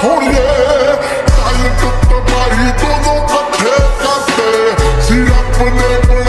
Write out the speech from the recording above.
ਸੋਹਣੀਏ ਕੱਲ ਟੁੱਟ ਮਾਰੀ ਦੋਨੋਂ ਇਕੱਠੇ ਕਰਦੇ ਸਿਰਫ ਨੇ